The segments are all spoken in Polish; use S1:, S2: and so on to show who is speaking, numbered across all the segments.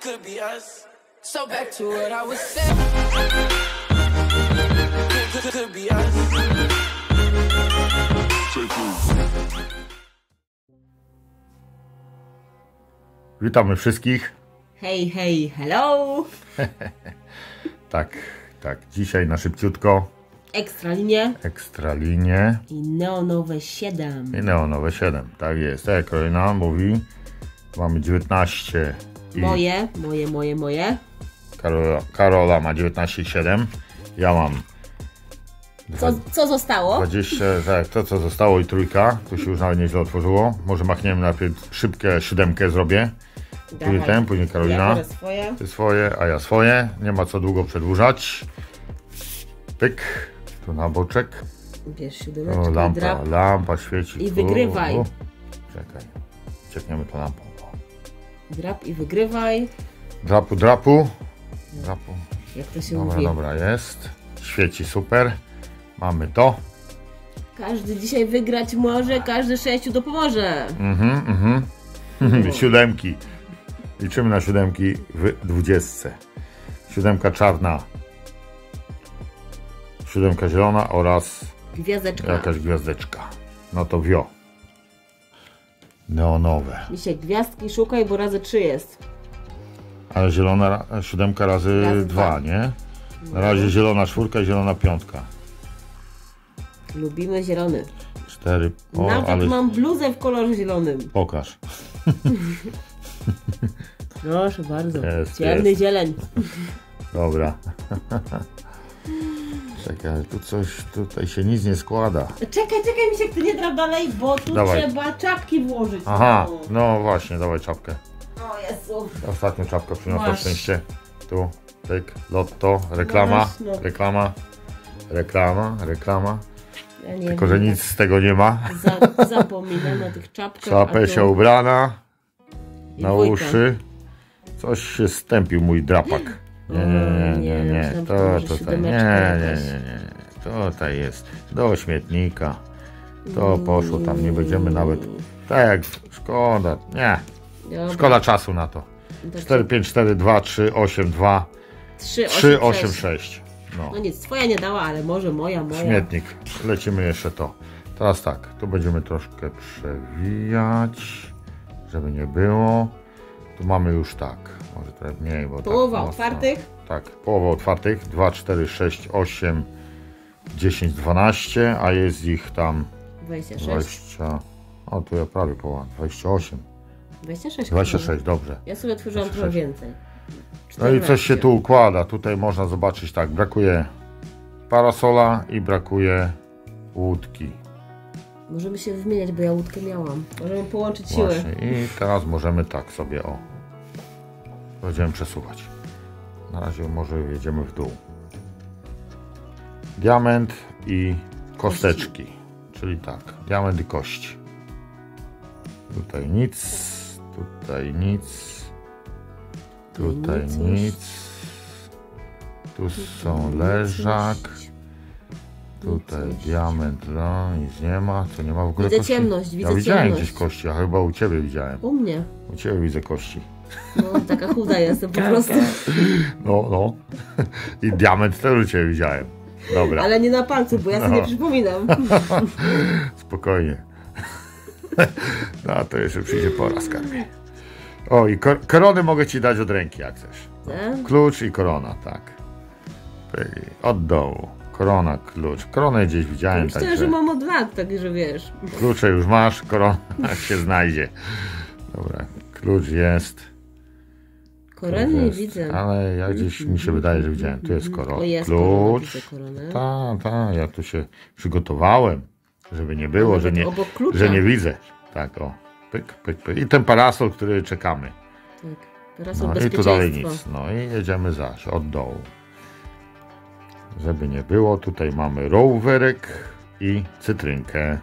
S1: could be us. So back to what I was saying. Could, could, could be us.
S2: Witamy wszystkich.
S3: Hej, hej, hello!
S2: Tak, tak. Dzisiaj na szybciutko
S3: Ekstralinie
S2: Ekstralinie
S3: i neonowe 7.
S2: i Neonowe 7. Tak jest. Tak jak Karolina mówi, mamy 19 i
S3: Moje, moje, moje, moje.
S2: Karola, Karola ma 19,7. Ja mam
S3: Co, co zostało?
S2: 20, tak, to co zostało i trójka. Tu się już nawet nieźle otworzyło. Może machniemy najpierw szybkie siódemkę zrobię. Później ten, później
S3: Ja
S2: Karolina.
S3: biorę swoje.
S2: Ty swoje, a ja swoje. Nie ma co długo przedłużać. Pyk. Tu na boczek.
S3: Bierz siódemeczkę,
S2: lampa,
S3: drap.
S2: lampa świeci.
S3: I
S2: Tu,
S3: wygrywaj.
S2: Czekaj. Ciekniemy tą lampą.
S3: Drap i wygrywaj.
S2: Drapu, drapu. Drapu.
S3: Jak to się
S2: Dobra,
S3: mówi.
S2: dobra, jest. Świeci super. Mamy to.
S3: Każdy dzisiaj wygrać może, każdy sześciu dopomoże.
S2: Mhm, mhm. Siódemki. Liczymy na siódemki w dwudziestce. Siódemka czarna. Siódemka zielona oraz
S3: Gwiazdeczka.
S2: jakaś gwiazdeczka. No to wio. Neonowe.
S3: Dzisiaj gwiazdki szukaj, bo razy trzy jest.
S2: Ale zielona siódemka razy,
S3: Razy
S2: dwa,
S3: dwa.
S2: nie? Na razie zielona czwórka i zielona piątka.
S3: Lubimy zielony.
S2: Cztery. O,
S3: Nawet
S2: ale
S3: mam bluzę w kolorze zielonym.
S2: pokaż.
S3: Proszę bardzo.
S2: Jest,
S3: Ciemny
S2: jest.
S3: zieleń.
S2: Dobra. Czekaj, ale tu coś, tutaj się nic nie składa.
S3: Czekaj, czekaj, Misiek, ty nie traf dalej, bo tu
S2: Dawaj.
S3: trzeba czapki włożyć.
S2: Aha,
S3: O,
S2: no właśnie, dawaj czapkę.
S3: o Jezu.
S2: Ostatnią czapkę przyniosła
S3: Masz.
S2: szczęście. Tu, tyk, lotto, reklama,
S3: Masz, no.
S2: reklama, reklama, reklama.
S3: Ja nie
S2: Tylko, że
S3: wiem,
S2: nic z tego nie ma.
S3: Za, zapominam o tych czapkach.
S2: Czapę się ubrana,
S3: i
S2: na uszy. Coś się stępił mój drapak. Nie, nie, nie, nie, nie. To tutaj, nie, nie, nie, nie. Tutaj jest, do śmietnika. To poszło tam, nie będziemy nawet, tak, szkoda, nie, szkoda czasu na to.
S3: Tak,
S2: 4, 5, 4, 2, 3, 8, 2,
S3: 3,
S2: 3, 8, 6. No,
S3: No nic, twoja nie dała, ale może moja, moja.
S2: śmietnik. Lecimy jeszcze to. Teraz tak, tu będziemy troszkę przewijać, żeby nie było. Tu mamy już tak, może trochę mniej, bo
S3: Połowa
S2: tak mocno.
S3: otwartych.
S2: Tak, połowa otwartych. 2, 4, 6, 8, 10, 12, a jest ich tam
S3: 26.
S2: 20. O, tu ja prawie połowa. 28.
S3: 26.
S2: 26, dobrze.
S3: Ja sobie otworzyłam trochę
S2: 26.
S3: więcej.
S2: No i coś
S3: 14.
S2: się tu układa. Tutaj można zobaczyć tak, brakuje parasola i brakuje łódki.
S3: Możemy się wymieniać, bo ja łódkę miałam. Możemy połączyć siły.
S2: Właśnie. I teraz możemy tak sobie o. Będziemy przesuwać. Na razie może jedziemy w dół. Diament i kosteczki. Czyli tak, diament i kość. Tutaj nic, tutaj nic, tutaj
S3: nic,
S2: nic. Tu są leżak, tutaj diament, no nic nie ma, co nie ma w ogóle
S3: Widzę
S2: kości?
S3: ciemność, widzę
S2: Ja widziałem
S3: ciemność.
S2: gdzieś kości, a chyba u Ciebie widziałem.
S3: U mnie.
S2: U Ciebie widzę kości.
S3: No, taka chuda jestem po prostu.
S2: No, no. I diament też u Ciebie widziałem. Dobra,
S3: Ale nie na palcu, bo ja sobie
S2: No.
S3: nie przypominam.
S2: spokojnie. No, to jeszcze przyjdzie pora, skarbie. O, i kor- korony mogę Ci dać od ręki, jak chcesz.
S3: Tak?
S2: Klucz i korona, tak. Od dołu. Korona, klucz. Koronę gdzieś widziałem,
S3: Myślę,
S2: także...
S3: że mam od lat, także wiesz.
S2: Klucze już masz, korona się znajdzie. Dobra, klucz jest.
S3: Korony nie widzę.
S2: Ale ja gdzieś mi się wydaje, że widziałem. Tu jest korona.
S3: O, jest
S2: Klucz. Tak, tak, ja tu się przygotowałem, żeby nie było, że nie, że nie widzę. Tak, o. Pyk, pyk, pyk. I ten parasol, który czekamy.
S3: Tak. Teraz
S2: No i tu dalej nic. No i jedziemy zaś od dołu. Żeby nie było, tutaj mamy rowerek i cytrynkę.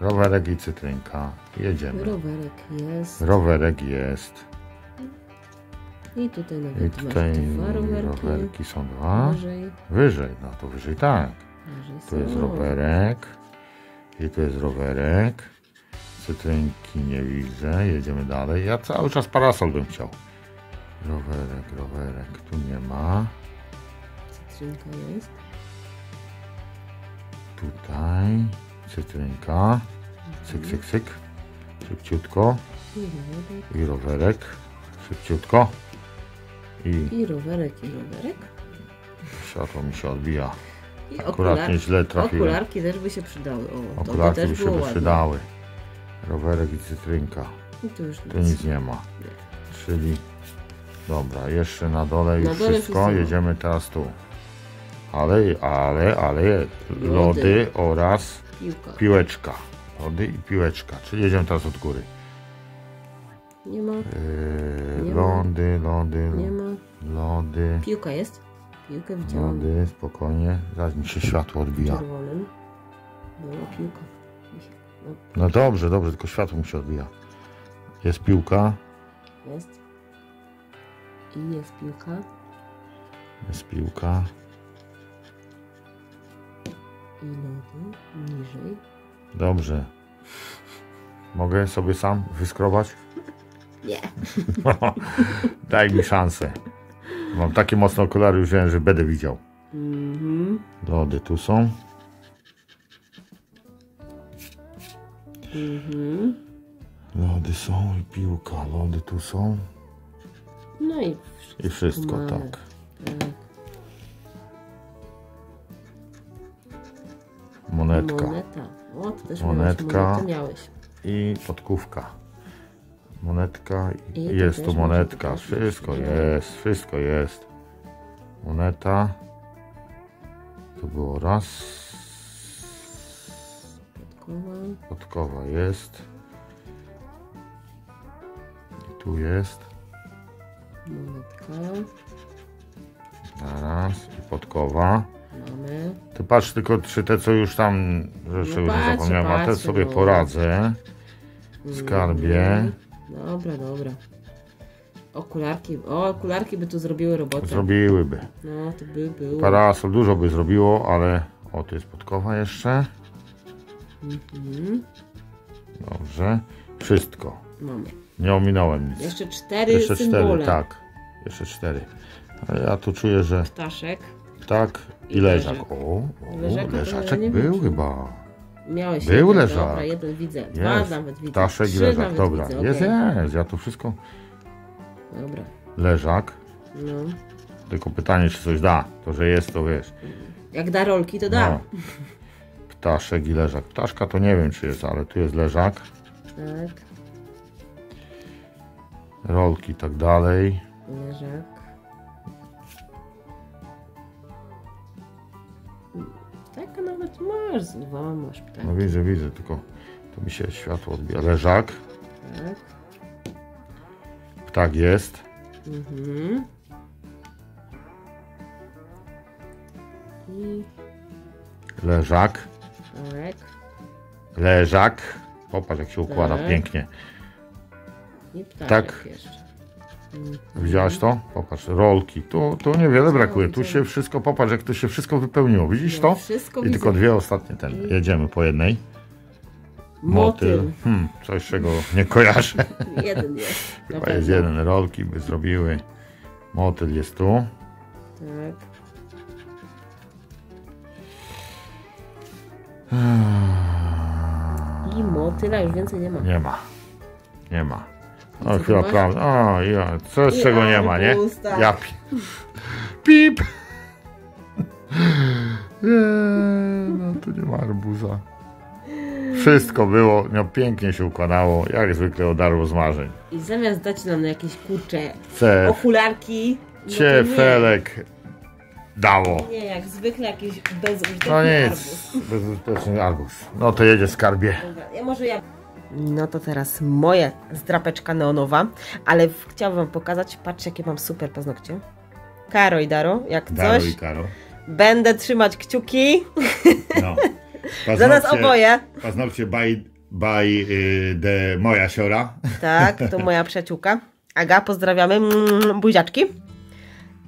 S2: Rowerek i cytrynka. Jedziemy.
S3: Rowerek jest.
S2: Rowerek jest.
S3: I tutaj
S2: I
S3: nawet
S2: tutaj
S3: masz dwa rowerki.
S2: rowerki są dwa.
S3: Wyżej,
S2: Wyżej, no to wyżej tak.
S3: wyżej
S2: Tu jest rowerek. I tu jest rowerek. Cytrynki nie widzę. Jedziemy dalej. Ja cały czas parasol bym chciał. Rowerek, rowerek. Tu nie ma.
S3: Cytrynka jest.
S2: Tutaj. Cytrynka. Cyk, cyk, cyk. Szybciutko.
S3: I rowerek.
S2: Szybciutko. I
S3: I rowerek, i rowerek.
S2: światło mi się odbija.
S3: I
S2: Akurat
S3: okular-
S2: nieźle trafiłem.
S3: Okularki też by się przydały. O, by
S2: Okularki
S3: też
S2: by się by przydały. Rowerek i cytrynka.
S3: I tu już
S2: Tu nic nie ma. Czyli dobra, jeszcze na dole już
S3: Na dole
S2: wszystko. Jedziemy teraz tu. Ale, ale, ale.
S3: Lody.
S2: Lody oraz
S3: Piłka.
S2: piłeczka. Lody i piłeczka. Czyli jedziemy teraz od góry.
S3: Nie ma,
S2: Yy,
S3: Nie ma.
S2: lody, lody,
S3: nie ma.
S2: lody,
S3: Piłka jest? Piłkę widziałam.
S2: lody, spokojnie. Zaraz mi się światło odbija.
S3: Czerwonym. Była piłka. No,
S2: No dobrze, dobrze, tylko światło mi się odbija. Jest piłka,
S3: jest. I jest piłka.
S2: jest piłka.
S3: I lody. Niżej.
S2: Dobrze. Mogę sobie sam wyskrobać?
S3: Nie.
S2: Daj mi szansę. Mam takie mocne okulary wziąłem, że będę widział.
S3: Mhm.
S2: Lody tu są.
S3: Mhm.
S2: Lody są i piłka. Lody tu są.
S3: No i
S2: I wszystko,
S3: mamy.
S2: tak.
S3: Tak.
S2: Monetka.
S3: Moneta. O, to też
S2: Monetka.
S3: miałeś.
S2: I podkówka. Monetka.
S3: I
S2: jest tu monetka. Wszystko jest. Wszystko jest. Moneta. To było raz.
S3: Podkoła.
S2: Podkowa jest. I tu jest.
S3: Monetka.
S2: Zaraz. I podkowa.
S3: Mamy.
S2: Ty patrz tylko, czy te, co już tam rzeczy
S3: No
S2: już
S3: patrzę,
S2: zapomniałem, a te
S3: patrzę,
S2: sobie
S3: no.
S2: poradzę. Skarbie.
S3: Mhm. Dobra, dobra. Okularki. O, okularki by tu zrobiły robotę.
S2: Zrobiłyby.
S3: No, to by było.
S2: Parasol dużo by zrobiło, ale... O, tu jest podkowa jeszcze.
S3: Mhm.
S2: Dobrze. Wszystko.
S3: Mamy.
S2: Nie ominąłem nic.
S3: Jeszcze cztery
S2: Jeszcze
S3: symbole.
S2: cztery, tak. Jeszcze cztery. Ale ja tu czuję, że
S3: Ptaszek.
S2: Tak i leżak. O, o
S3: Leżaka to ja
S2: leżaczek
S3: nie
S2: był
S3: wiem.
S2: chyba.
S3: Miałeś
S2: Był
S3: jeden,
S2: leżak.
S3: Dobra, jeden widzę. Dwa
S2: Jest.
S3: nawet widzę.
S2: Ptaszek i
S3: Trzy
S2: leżak.
S3: nawet
S2: Dobra.
S3: Widzę.
S2: Jest,
S3: okej.
S2: jest. Ja tu wszystko.
S3: Dobra.
S2: Leżak.
S3: No.
S2: Tylko pytanie, czy coś da. To, że jest, to wiesz.
S3: Jak da rolki, to da.
S2: No. Ptaszek i leżak. Ptaszka to nie wiem, czy jest, ale tu jest leżak.
S3: Tak.
S2: Rolki i tak dalej.
S3: Leżak. Tak, a nawet masz z dwa, masz ptak.
S2: No widzę, widzę, tylko tu mi się światło odbija. Leżak.
S3: Tak.
S2: Ptak jest.
S3: Mhm. I
S2: Leżak.
S3: tak.
S2: Leżak. Popatrz, jak się układa
S3: Tak.
S2: pięknie.
S3: I ptaszek
S2: Tak.
S3: jeszcze.
S2: Widziałaś to? Popatrz, rolki. Tu, tu niewiele brakuje. Tu się wszystko, popatrz, jak tu się wszystko wypełniło. Widzisz to? I tylko dwie ostatnie ten. Jedziemy po jednej.
S3: Motyl.
S2: Hmm, coś, czego nie kojarzę.
S3: Jeden jest.
S2: Chyba jest jeden. Rolki by zrobiły. Motyl jest tu.
S3: Tak. I motyla już więcej nie ma.
S2: Nie ma. Nie ma. O, chyba
S3: masz?
S2: prawda. O, ja, co z czego nie ma, nie?
S3: arbuz.
S2: Ja pi... Pip! Nie, no tu nie ma arbuza. Wszystko było, no pięknie się układało, jak zwykle odarło z marzeń.
S3: I zamiast dać nam na jakieś kurcze
S2: Cef,
S3: okularki, no to
S2: ciefelek dało.
S3: Nie, jak zwykle jakiś bezużyteczny
S2: No
S3: arbuz.
S2: nic, bezużyteczny arbuz. No to jedzie skarbie.
S3: Dobra, ja może ja... No to teraz moje zdrapeczka neonowa, ale chciałabym wam pokazać, patrzcie jakie mam super paznokcie. Karo i Daro, jak
S2: Daro
S3: coś,
S2: i Karo.
S3: będę trzymać kciuki
S2: No.
S3: za nas oboje.
S2: Paznokcie by, by y, the moja siora.
S3: Tak, to moja przyjaciółka. Aga, pozdrawiamy, mm, buziaczki.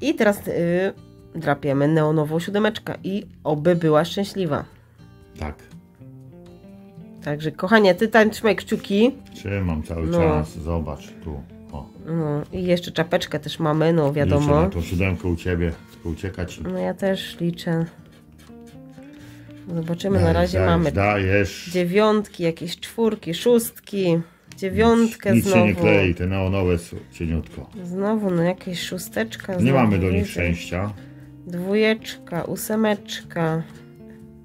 S3: I teraz y, drapiemy neonową siódemeczkę i oby była szczęśliwa.
S2: Tak.
S3: Także kochanie, ty tam trzymaj kciuki.
S2: Trzymam cały
S3: No.
S2: czas, zobacz tu. O,
S3: No i jeszcze czapeczkę też mamy, no
S2: liczę
S3: wiadomo.
S2: na tą siódemkę u ciebie, uciekać.
S3: No ja też liczę. Zobaczymy, na razie
S2: dajesz,
S3: mamy
S2: Dajesz.
S3: dziewiątki, jakieś czwórki, szóstki, dziewiątkę
S2: Nic się
S3: znowu.
S2: nie klei, te neonowe są cieniutko.
S3: Znowu, no jakieś szósteczka.
S2: Nie
S3: znowu,
S2: mamy do nich szczęścia.
S3: Dwójeczka, ósemeczka.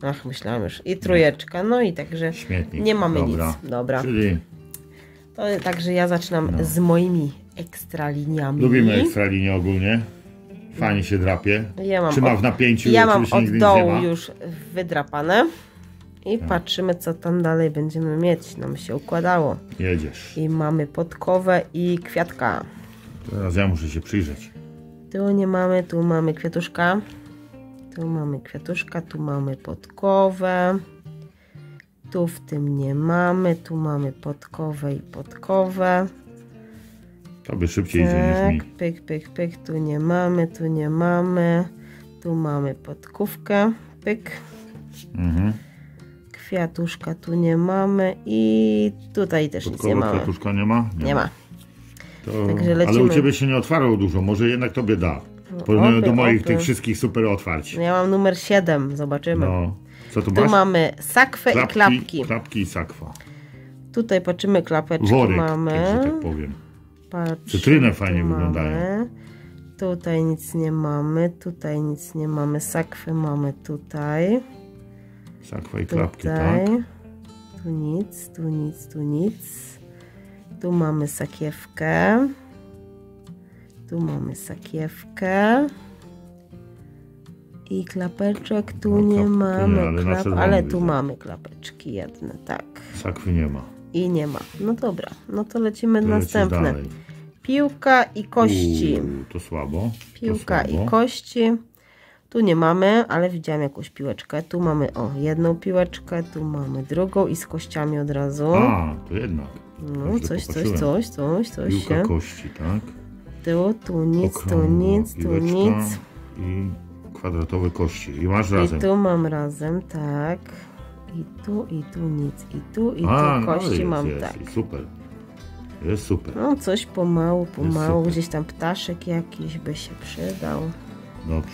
S3: Ach, myślałam już. I trójeczka. No i także
S2: Śmietnik.
S3: nie mamy
S2: Dobra.
S3: nic. Dobra.
S2: Czyli
S3: To także ja zaczynam
S2: No.
S3: z moimi ekstraliniami.
S2: lubimy ekstralinię ogólnie. Fajnie się drapie.
S3: Ja mam
S2: Trzyma
S3: od-
S2: w napięciu.
S3: Ja mam
S2: oczywiście
S3: od
S2: nigdy nic nie
S3: dołu
S2: ma.
S3: już wydrapane. I
S2: Tak.
S3: patrzymy, co tam dalej będziemy mieć. Nam się układało.
S2: Jedziesz.
S3: I mamy podkowę i kwiatka.
S2: Teraz ja muszę się przyjrzeć.
S3: Tu nie mamy, tu mamy kwiatuszka. Tu mamy kwiatuszka, tu mamy podkowę. Tu w tym nie mamy, tu mamy podkowę i podkowę.
S2: To by szybciej idzie.
S3: Tak, pyk, pyk, pyk, tu nie mamy, tu nie mamy. Tu mamy podkówkę, pyk.
S2: Mhm.
S3: Kwiatuszka tu nie mamy i tutaj też nic nie
S2: Podkowa
S3: mamy.
S2: kwiatuszka nie ma?
S3: Nie ma.
S2: To...
S3: Także
S2: Ale u ciebie się nie otwarło dużo, może jednak tobie da.
S3: No,
S2: Porównaniu do moich
S3: opy.
S2: tych wszystkich super otwarć.
S3: No Ja mam numer 7, zobaczymy.
S2: No. Co tu
S3: Tu
S2: masz?
S3: mamy sakwę i klapki.
S2: Klapki i sakwa.
S3: Tutaj patrzymy, klapeczki
S2: Worek,
S3: mamy.
S2: tak, tak powiem.
S3: Patrzymy,
S2: Cytryny fajnie wyglądają.
S3: mamy. Tutaj nic nie mamy, tutaj nic nie mamy. Sakwę mamy tutaj.
S2: Sakwa i klapki,
S3: Tutaj.
S2: tak?
S3: Tu nic, tu nic, tu nic. Tu mamy sakiewkę. Tu mamy sakiewkę. I klapeczek tu
S2: No,
S3: nie mamy,
S2: nie, ale
S3: klap, ale tu
S2: widzę.
S3: mamy klapeczki jedne, tak.
S2: Sakwy nie ma.
S3: I nie ma. No dobra, no to lecimy
S2: To
S3: następne.
S2: dalej.
S3: Piłka i kości.
S2: Uuu, to słabo.
S3: Piłka
S2: to
S3: i
S2: słabo.
S3: kości. Tu nie mamy, ale widziałam jakąś piłeczkę. Tu mamy o jedną piłeczkę, tu mamy drugą i z kościami od razu.
S2: A, to jednak.
S3: No, coś, coś, coś, coś, coś
S2: Piłka
S3: się.
S2: kości, tak?
S3: Tu, tu nic, tu nic, tu nic.
S2: I kwadratowe kości. I masz
S3: I
S2: razem.
S3: tu mam razem, tak. I tu, i tu nic, i tu, i
S2: A,
S3: tu
S2: no
S3: kości
S2: jest,
S3: mam
S2: jest.
S3: tak.
S2: I super. Jest super.
S3: No coś pomału, pomału, gdzieś tam ptaszek jakiś by się przydał.
S2: Dobrze.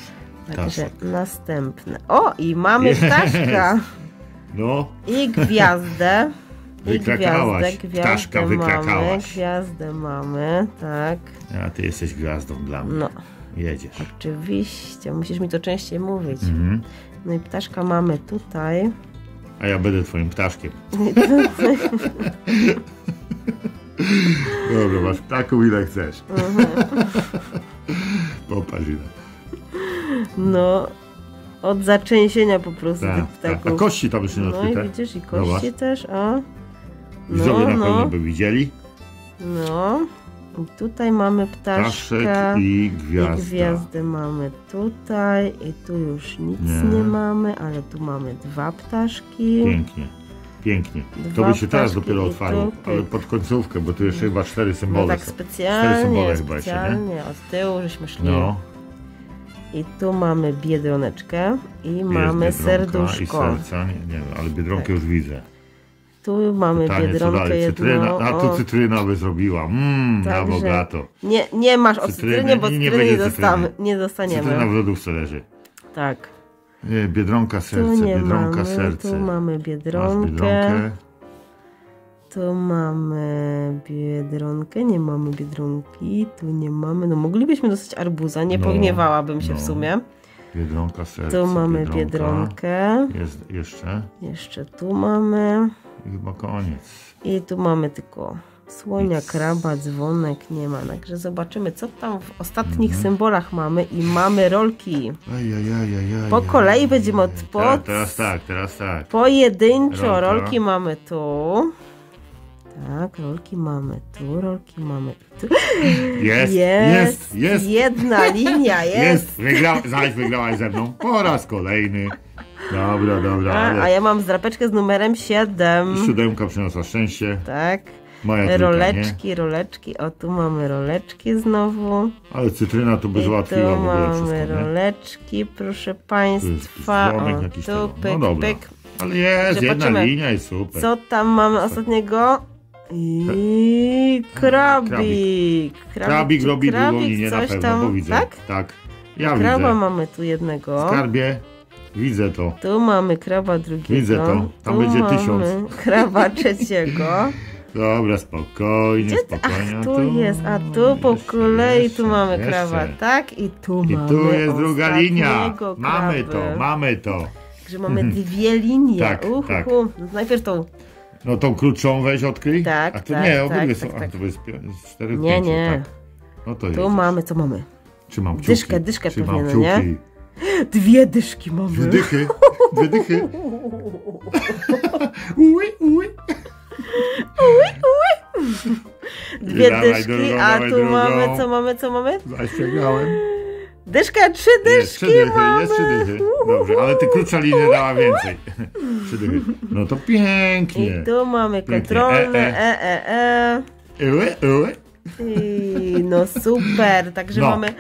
S3: Także
S2: Ptaszek.
S3: następne. O, i mamy
S2: Jest.
S3: ptaszka.
S2: No,
S3: I gwiazdę.
S2: Wykrakałaś.
S3: gwiazdę, gwiazdę
S2: Ptaszka
S3: mamy,
S2: wykrakałaś.
S3: gwiazdę mamy, tak.
S2: a ty jesteś gwiazdą dla mnie.
S3: No,
S2: Jedziesz.
S3: oczywiście, musisz mi to częściej mówić.
S2: Mhm.
S3: No i ptaszka mamy tutaj.
S2: A ja będę twoim ptaszkiem. Dobra, masz ptaków ile chcesz.
S3: Mhm.
S2: Popatrz ile.
S3: No, od zaczęsienia po prostu
S2: Tak,
S3: tych
S2: tak. A
S3: ptaków.
S2: kości tam jeszcze nie
S3: No i widzisz, i
S2: Zobacz.
S3: kości też, o.
S2: Widzowie
S3: No,
S2: na pewno
S3: no,
S2: by widzieli.
S3: no. I tutaj mamy
S2: Ptaszek
S3: ptaszka.
S2: i
S3: I gwiazdy mamy tutaj i tu już nic
S2: Nie.
S3: nie, mamy, ale tu mamy dwa ptaszki.
S2: Pięknie. Pięknie. To
S3: Dwa
S2: by się teraz dopiero otwarło, ale pod końcówkę, bo tu jeszcze chyba cztery
S3: No
S2: symbole
S3: tak
S2: są. Cztery
S3: specjalnie,
S2: symbole chyba jeszcze, nie?
S3: specjalnie od tyłu żeśmy szli.
S2: No,
S3: I tu mamy biedroneczkę i
S2: jest
S3: mamy serduszko.
S2: I serca, nie, nie wiem, ale Biedronkę
S3: Tak.
S2: już widzę.
S3: Tu mamy
S2: Pytanie,
S3: biedronkę
S2: dalej?
S3: jedną.
S2: Cytryna, a to cytryna by zrobiła. Mmm, na bogato.
S3: Nie, nie masz o
S2: Cytryny
S3: cytrynie, bo
S2: nie
S3: cytryny nie,
S2: będzie
S3: dostamy, nie dostaniemy.
S2: Cytryna w lodówce leży.
S3: Tak.
S2: Nie, Biedronka
S3: Tu
S2: serce,
S3: nie
S2: Biedronka
S3: mamy,
S2: serce.
S3: tu mamy
S2: Masz
S3: biedronkę.
S2: Biedronkę.
S3: Tu mamy biedronkę, nie mamy biedronki, tu nie mamy. No moglibyśmy dostać arbuza, nie
S2: No,
S3: pogniewałabym się w
S2: no.
S3: sumie.
S2: Biedronka serce.
S3: Tu mamy
S2: Biedronka.
S3: biedronkę,
S2: Jest jeszcze.
S3: jeszcze tu mamy
S2: I chyba koniec.
S3: i tu mamy tylko słonia,
S2: Nic.
S3: kraba, dzwonek, nie ma. Także zobaczymy, co tam w ostatnich
S2: Mhm.
S3: symbolach mamy i mamy rolki.
S2: Ajajajajaj.
S3: Po kolei będziemy od pod...
S2: Teraz, teraz tak, teraz tak.
S3: Pojedynczo
S2: Rolka.
S3: rolki mamy tu. Tak, rolki mamy tu, rolki mamy tu.
S2: Jest,
S3: Jest,
S2: jest, jest.
S3: jedna linia, jest.
S2: Jest, wygra... zaś wygrałaś ze mną po raz kolejny. Dobra, dobra,
S3: A, a ja mam zdrapeczkę z numerem 7.
S2: siódemka przyniosła szczęście.
S3: Tak.
S2: Moja trójka, nie?
S3: Roleczki, roleczki. O, tu mamy roleczki znowu.
S2: Ale cytryna tu by
S3: I
S2: załatwiła
S3: tu
S2: w ogóle wszystko,
S3: mamy
S2: nie?
S3: roleczki, proszę Państwa.
S2: dzwonek
S3: O,
S2: jakiś
S3: tu
S2: tego. No
S3: pyk,
S2: dobra.
S3: pyk.
S2: Ale jest, jedna linia i super.
S3: Co tam mamy ostatniego? I krabik.
S2: Krabik robi drugą
S3: krabik,
S2: linię na pewno,
S3: tam,
S2: bo widzę.
S3: Tak?
S2: tak. Ja
S3: Kraba
S2: widzę.
S3: mamy tu jednego.
S2: Skarbie, widzę to.
S3: Tu mamy kraba drugiego.
S2: Widzę to. Tam
S3: tu
S2: będzie
S3: mamy
S2: tysiąc.
S3: kraba trzeciego.
S2: Dobra, spokojnie,
S3: Gdzie
S2: spokojnie.
S3: Ach, tu jest, a tu po
S2: jeszcze,
S3: kolei
S2: jeszcze,
S3: tu mamy
S2: jeszcze.
S3: krawa, tak? I tu
S2: I
S3: mamy
S2: tu jest druga linia.
S3: ostatniego
S2: Mamy
S3: krawy.
S2: to, mamy to.
S3: Także mamy dwie linie.
S2: Tak,
S3: Uhu.
S2: tak.
S3: No, najpierw tą.
S2: No tą krótszą weź odkryj.
S3: Tak,
S2: A to
S3: tak,
S2: nie,
S3: tak,
S2: obydwie
S3: tak,
S2: są. A
S3: tak.
S2: to jest pi- z czterech
S3: Nie,
S2: pięciu,
S3: nie.
S2: Tak. No to
S3: Tu
S2: jest.
S3: mamy, co mamy?
S2: Trzymam kciuki.
S3: Dyszkę, dyszkę
S2: Trzymam
S3: pewnie, no nie? Dwie dyszki mamy.
S2: Dwie dychy. Dwie dychy. Uj, uj.
S3: Dwie
S2: Dawaj
S3: dyszki,
S2: drugą,
S3: a tu
S2: drugą.
S3: mamy, co mamy, co mamy?
S2: Zaściągałem.
S3: Dyszka, trzy
S2: Jest trzy
S3: dyszki
S2: dychy,
S3: mamy.
S2: jest trzy dychy. Dobrze, ale ty krótsza linia dała więcej. Trzy dychy. No to pięknie.
S3: I tu mamy kontrolne,
S2: E,
S3: e, e, e.
S2: Uły, uły.
S3: I, no super, także
S2: No.
S3: mamy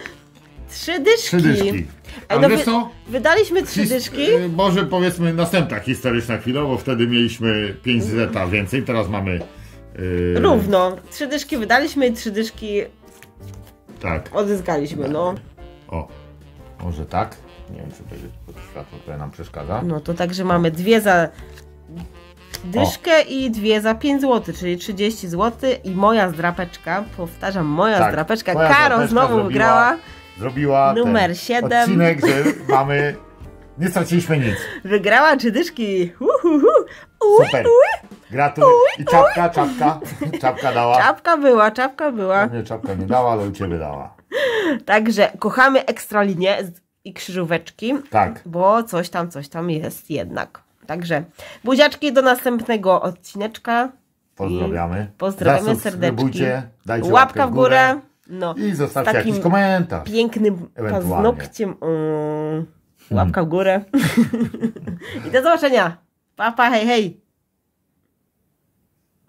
S3: trzy dyszki.
S2: Trzy dyszki. Ale
S3: no wy-
S2: co?
S3: Wydaliśmy trzy dyszki.
S2: y, Może powiedzmy następna historyczna chwila, bo wtedy mieliśmy 5 zeta więcej, teraz mamy... Yy,
S3: Równo. Trzy dyszki wydaliśmy i trzy dyszki
S2: Tak.
S3: odzyskaliśmy, no.
S2: O, może tak? Nie wiem, czy pod światło, które nam przeszkadza.
S3: No to także mamy dwie za dyszkę i dwie za 5 zł, czyli 30 zł i moja zdrapeczka, powtarzam, moja
S2: Tak,
S3: zdrapeczka,
S2: twoja
S3: Karo znowu wygrała,
S2: Zrobiła
S3: Numer
S2: ten
S3: siedem.
S2: odcinek, że mamy... Nie straciliśmy nic.
S3: wygrała trzy dyszki, Uhuhu.
S2: Super. Gratuluję. I czapka, czapka. Czapka dała.
S3: czapka była, czapka była.
S2: Nie, czapka nie dała, ale u ciebie dała.
S3: Także kochamy ekstralinię i krzyżóweczki,
S2: Tak.
S3: bo coś tam, coś tam jest jednak. Także buziaczki do następnego odcineczka.
S2: Pozdrawiamy.
S3: Pozdrawiamy serdecznie.
S2: Dajcie
S3: Łapka w górę. No,
S2: I zostawcie jakiś komentarz.
S3: pięknym paznokciem. Mm, łapka w górę. I do zobaczenia. Pa, pa, hej, hej.